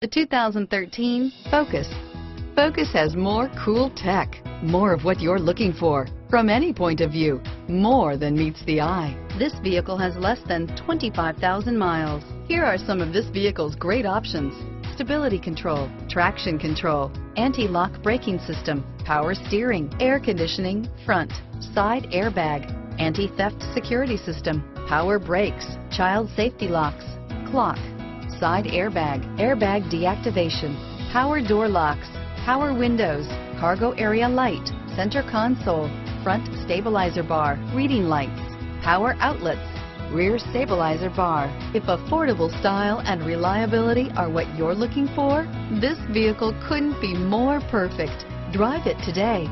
The 2013 Focus. Focus has more cool tech, more of what you're looking for. From any point of view, more than meets the eye. This vehicle has less than 25,000 miles. Here are some of this vehicle's great options. Stability control, traction control, anti-lock braking system, power steering, air conditioning, front, side airbag, anti-theft security system, power brakes, child safety locks, clock, side airbag, airbag deactivation, power door locks, power windows, cargo area light, center console, front stabilizer bar, reading lights, power outlets, rear stabilizer bar. If affordable style and reliability are what you're looking for, this vehicle couldn't be more perfect. Drive it today.